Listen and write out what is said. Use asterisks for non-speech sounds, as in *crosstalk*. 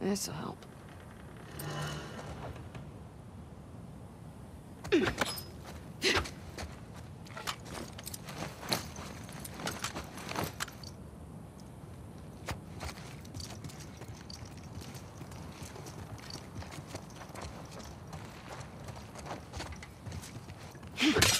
This'll help. Hmm. *laughs*